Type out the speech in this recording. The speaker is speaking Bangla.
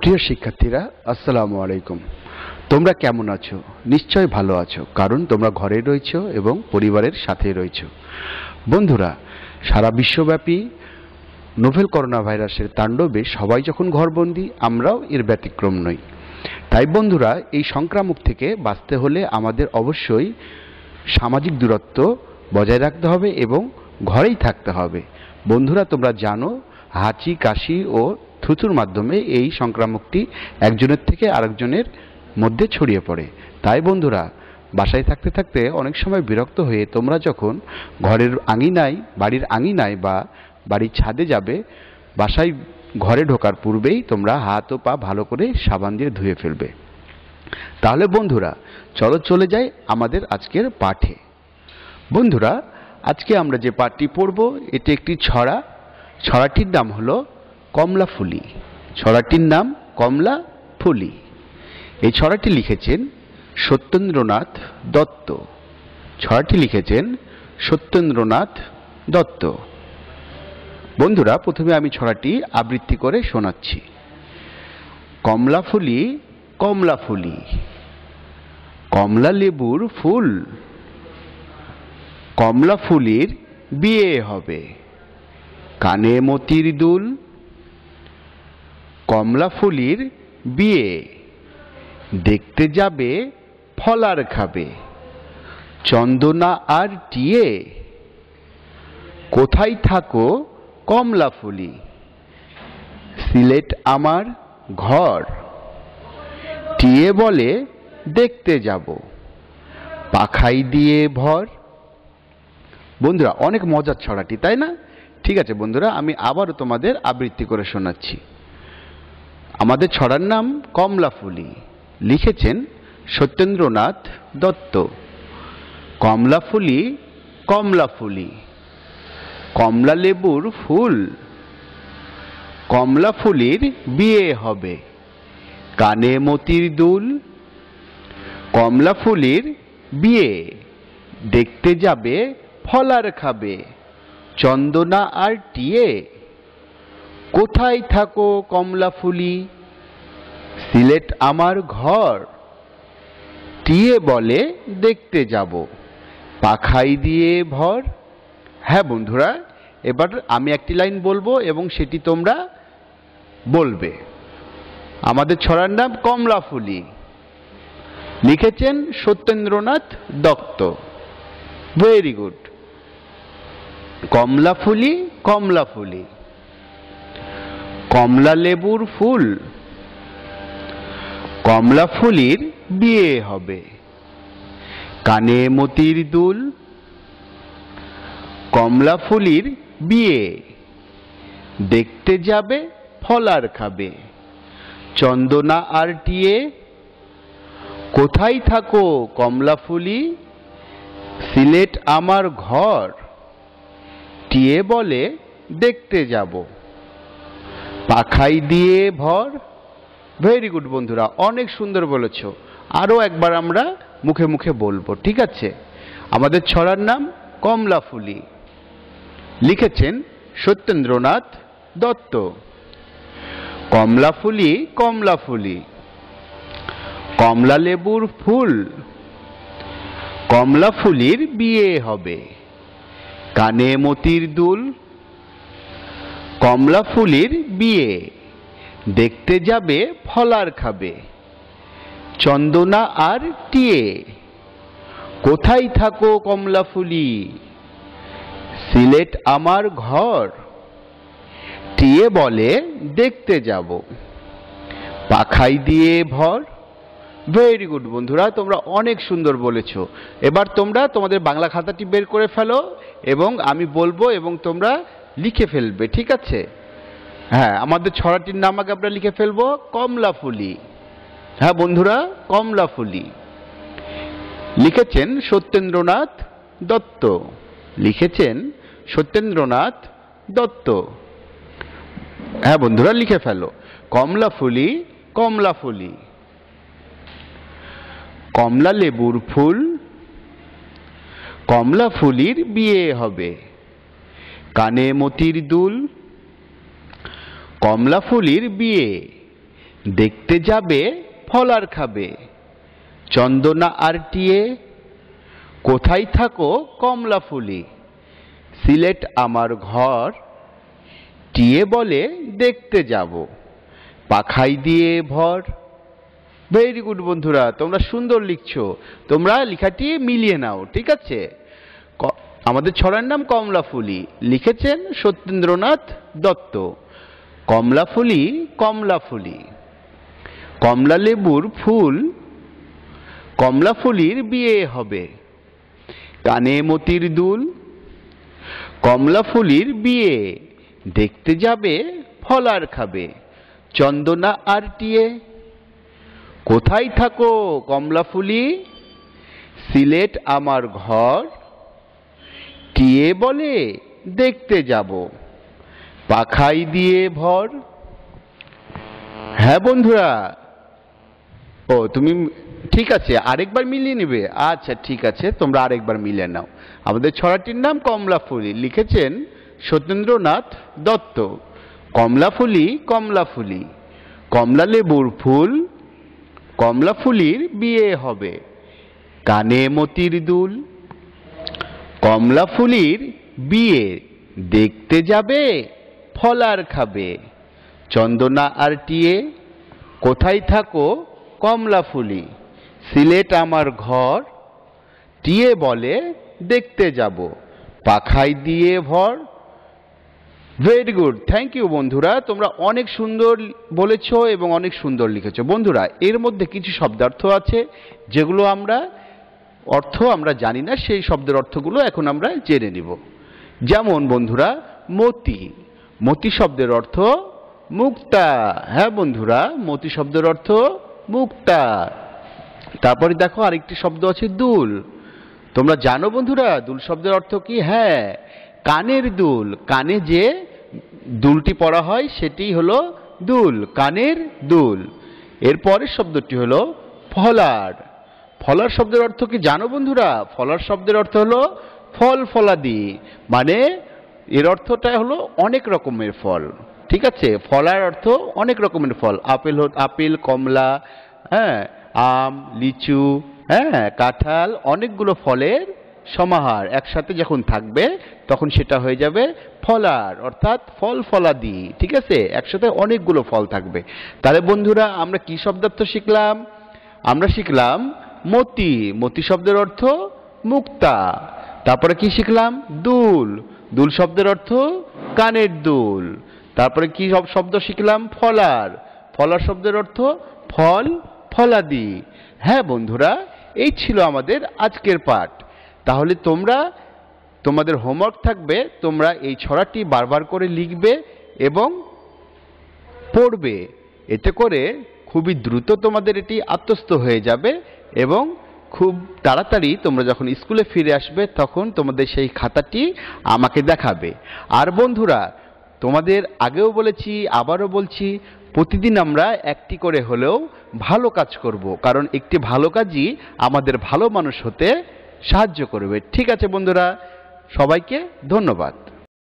প্রিয় শিক্ষার্থীরা, আসসালামু আলাইকুম। তোমরা কেমন আছো? নিশ্চয় ভালো আছো, কারণ তোমরা ঘরে রয়েছো এবং পরিবারের সাথে রয়েছো। বন্ধুরা, সারা বিশ্বব্যাপী নোভেল করোনা ভাইরাসের তাণ্ডবে সবাই যখন ঘরবন্দি, আমরাও এর ব্যতিক্রম নই। তাই বন্ধুরা, এই সংক্রামক থেকে বাঁচতে হলে আমাদের অবশ্যই সামাজিক দূরত্ব বজায় রাখতে হবে এবং ঘরেই থাকতে হবে। বন্ধুরা, তোমরা জানো, হাঁচি, কাশি ও থুতুর মাধ্যমে এই সংক্রামকটি একজনের থেকে আরেকজনের মধ্যে ছড়িয়ে পড়ে। তাই বন্ধুরা, বাসায় থাকতে থাকতে অনেক সময় বিরক্ত হয়ে তোমরা যখন ঘরের আঙিনায়, বাড়ির আঙিনায় বা বাড়ির ছাদে যাবে, বাসায় ঘরে ঢোকার পূর্বেই তোমরা হাত ও পা ভালো করে সাবান দিয়ে ধুয়ে ফেলবে। তাহলে বন্ধুরা, চলো চলে যাই আমাদের আজকের পাঠে। বন্ধুরা, আজকে আমরা যে পাঠটি পড়ব, এটি একটি ছড়া। ছড়াটির নাম হলো কমলা ফুলি ছড়াটির নাম কমলা ফুলি এই ছড়াটি লিখেছেন সত্যেন্দ্রনাথ দত্ত। ছড়াটি লিখেছেন সত্যেন্দ্রনাথ দত্ত। বন্ধুরা, প্রথমে আমি ছড়াটি আবৃত্তি করে শোনাচ্ছি। কমলা ফুলি কমলা ফুলি। কমলা লেবুর ফুল কমলা ফুলির বিয়ে হবে। কানে মতির দুল কমলা ফুলির বিয়ে। দেখতে যাবে, ফলার খাবে। চন্দনা আর টিয়ে। কোথায় থাকো কমলা ফুলি? সিলেট আমার ঘর। টিয়ে বলে, দেখতে যাব। পাখাই দিয়ে ভর। বন্ধুরা, অনেক মজার ছড়াটি, তাই না? ঠিক আছে বন্ধুরা, আমি আবারও তোমাদের আবৃত্তি করে শোনাচ্ছি। আমাদের ছড়ার নাম কমলা ফুলি। লিখেছেন সত্যেন্দ্রনাথ দত্ত। কমলা ফুলি, কমলা লেবুর ফুল। কমলা ফুলির বিয়ে হবে। কানে মতির দুল। কমলা ফুলির বিয়ে। দেখতে যাবে, ফলার খাবে। চন্দনা আর টিয়ে কোথায় থাকো কমলা ফুলি? সিলেট আমার ঘর। টিয়ে বলে, দেখতে যাব। পাখাই দিয়ে ভর। হ্যাঁ বন্ধুরা, এবার আমি একটি লাইন বলব এবং সেটি তোমরা বলবে। আমাদের ছড়ার নাম কমলা ফুলি লিখেছেন সত্যেন্দ্রনাথ দত্ত। ভেরি গুড কমলা ফুলি কমলা ফুলি কমলা লেবুর ফুল। কমলা ফুলির বিয়ে হবে। কানে মতির দুল, কমলা ফুলির বিয়ে। দেখতে যাবে, ফলার খাবে। চন্দনা আর টিয়ে কোথায় থাকো কমলা ফুলি? সিলেট আমার ঘর। টিয়ে বলে, দেখতে যাব। পাখাই দিয়ে ভর। ভেরি গুড বন্ধুরা, অনেক সুন্দর বলেছ। আরও একবার আমরা মুখে মুখে বলব, ঠিক আছে? আমাদের ছড়ার নাম কমলা ফুলি। লিখেছেন সত্যেন্দ্রনাথ দত্ত। কমলা ফুলি কমলা ফুলি। কমলা লেবুর ফুল। কমলা ফুলির বিয়ে হবে। কানে মতির দুল। কমলা ফুলির বিয়ে। দেখতে যাবে ফলার খাবে। চন্দনা আর টিয়ে। কোথায় থাকো কমলা ফুলি? সিলেট আমার ঘর। টিয়ে বলে, দেখতে যাব। পাখাই দিয়ে ভর। ভেরি গুড বন্ধুরা, তোমরা অনেক সুন্দর বলেছ। এবার তোমরা তোমাদের বাংলা খাতাটি বের করে ফেলো এবং আমি বলব এবং তোমরা লিখে ফেলবে, ঠিক আছে? হ্যাঁ আমাদের ছড়াটির নাম আগে আমরা লিখে ফেলব, কমলা ফুলি। হ্যাঁ বন্ধুরা, কমলা ফুলি। লিখেছেন সত্যেন্দ্রনাথ দত্ত। লিখেছেন সত্যেন্দ্রনাথ দত্ত। হ্যাঁ বন্ধুরা, লিখে ফেলো। কমলা ফুলি কমলা ফুলি। কমলা লেবুর ফুল, কমলা ফুলির বিয়ে হবে। কানে মতির দুল কমলা ফুলির বিয়ে। দেখতে যাবে, ফল আর খাবে। চন্দনা আর টিয়ে, কোথায় থাকো কমলা ফুলি? সিলেট আমার ঘর, টিয়ে বলে দেখতে যাব। পাখাই দিয়ে ভর। ভেরি গুড বন্ধুরা, তোমরা সুন্দর লিখছো। তোমরা লেখাটি মিলিয়ে নাও, ঠিক আছে? আমাদের ছড়ার নাম কমলাফুলি লিখেছেন সত্যেন্দ্রনাথ দত্ত। কমলাফুলি কমলাফুলি কমলা লেবুর ফুল কমলাফুলির বিয়ে হবে। কানে মতির দুল কমলাফুলির বিয়ে। দেখতে যাবে, ফল আর খাবে, চন্দনা আর টিয়ে। কোথায় থাকো কমলাফুলি সিলেট আমার ঘর। টিয়ে বলে দেখতে যাব। পাখাই দিয়ে ভর। হ্যাঁ বন্ধুরা, ও তুমি ঠিক আছে, আরেকবার মিলিয়ে নেবে। আচ্ছা ঠিক আছে, তোমরা আরেকবার মিলিয়ে নাও। আমাদের ছড়াটির নাম কমলাফুলি, লিখেছেন সত্যেন্দ্রনাথ দত্ত। কমলাফুলি কমলাফুলি কমলা লেবুর ফুল, কমলাফুলির বিয়ে হবে। কানে মতির দুল, কমলাফুলির বিয়ে, দেখতে যাবে? ফল আর খাবে। চন্দনা আর টিয়ে, কোথায় থাকো কমলাফুলি সিলেট আমার ঘর, টিয়ে বলে দেখতে যাব। পাখাই দিয়ে ভর। ভেরি গুড থ্যাংক ইউ বন্ধুরা। তোমরা অনেক সুন্দর বলেছ এবং অনেক সুন্দর লিখেছো। বন্ধুরা, এর মধ্যে কিছু শব্দার্থ আছে, যেগুলো আমরা, অর্থ আমরা জানি না, সেই শব্দের অর্থগুলো এখন আমরা জেনে নিব। যেমন, বন্ধুরা, মতি। মতি শব্দের অর্থ মুক্তা। হ্যাঁ বন্ধুরা, মতি শব্দের অর্থ মুক্তা। তারপরে দেখো আরেকটি শব্দ আছে দুল। তোমরা জানো বন্ধুরা, দুল শব্দের অর্থ কি? হ্যাঁ কানের দুল। কানে যে দুলটি পড়া হয়, সেটি হলো দুল, কানের দুল। এর পরের শব্দটি হলো ফলার। ফলার শব্দের অর্থ কি জানো বন্ধুরা? ফলার শব্দের অর্থ হলো ফল ফলাদি মানে এর অর্থটা হলো অনেক রকমের ফল। ঠিক আছে? ফলার অর্থ অনেক রকমের ফল। আপেল আপেল, কমলা হ্যাঁ আম, লিচু হ্যাঁ কাঁঠাল, অনেকগুলো ফলের সমাহার। একসাথে যখন থাকবে, তখন সেটা হয়ে যাবে ফলার, অর্থাৎ ফল ফলাদি। ঠিক আছে? একসাথে অনেকগুলো ফল থাকবে। তাহলে বন্ধুরা, আমরা কি শব্দার্থ শিখলাম? আমরা শিখলাম মতি। মতি শব্দের অর্থ মুক্তা। তারপরে কি শিখলাম? দুল। দুল শব্দের অর্থ কানের দুল। তারপরে কি সব শব্দ শিখলাম? ফলার। ফলার শব্দের অর্থ ফল, ফলাদি। হ্যাঁ বন্ধুরা, এই ছিল আমাদের আজকের পাঠ। তাহলে তোমরা, তোমাদের হোমওয়ার্ক থাকবে, তোমরা এই ছড়াটি বারবার করে লিখবে এবং পড়বে। এতে করে খুবই দ্রুত তোমাদের এটি আত্মস্থ হয়ে যাবে এবং খুব তাড়াতাড়ি তোমরা যখন স্কুলে ফিরে আসবে, তখন তোমাদের সেই খাতাটি আমাকে দেখাবে। আর বন্ধুরা, তোমাদের আগেও বলেছি, আবারও বলছি, প্রতিদিন আমরা একটি করে হলেও ভালো কাজ করব। কারণ একটি ভালো কাজই আমাদের ভালো মানুষ হতে সাহায্য করবে। ঠিক আছে বন্ধুরা, সবাইকে ধন্যবাদ।